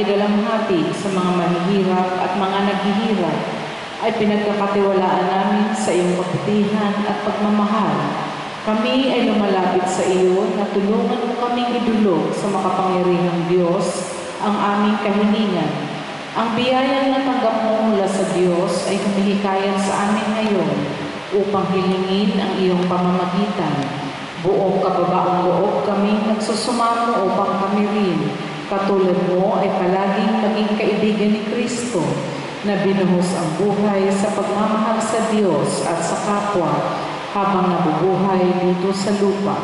pakikidalamhati sa mga mahihirap at mga naghihirap ay pinagkakatiwalaan namin sa iyong kabutihan at pagmamahal. Kami ay lumalapit sa iyo na tulungan mo kaming idulog sa makapangyarihang Diyos ang aming kahilingan. Ang biyayang natanggap mo mula sa Diyos ay humihikayat sa amin ngayon upang hilingin ang iyong pamamagitan. Buong kababaang loob kami nagsusumamo upang kami rin, katulad mo ay palaging maging kaibigan ni Kristo na binuhos ang buhay sa pagmamahal sa Diyos at sa kapwa habang nabubuhay dito sa lupa.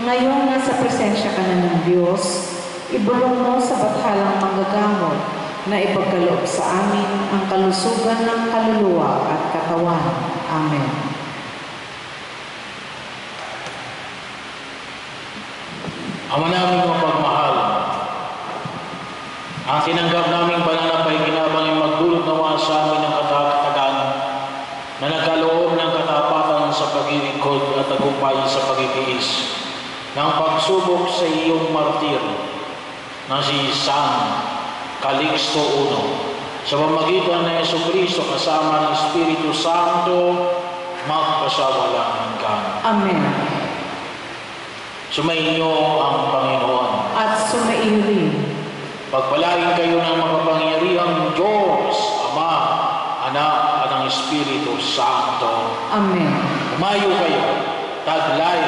Ngayon nasa presensya ka na ng Diyos, ibulong mo sa bathalang manggagamot na ipagkaloob sa amin ang kalusugan ng kaluluwa at katawan. Amen. Ama namin mapagmahal, ang tinanggap naming pananapay kinabang ay magdulot nawa sa amin ng katatagan na nagkaloob ng katapatan sa pagirikod at tagumpay sa pagtitiis ng pagsubok sa iyong martir na si San Calixto I sa pamagitan ng Yeso Cristo kasama ng Espiritu Santo magpasawalang hanggan. Amen. Sumainyo ang Panginoon. At sumaiyo rin. Pagpalain kayo ng makapangyarihang Diyos, Ama, Anak, at ang Espiritu Santo. Amen. Umayo kayo, taglay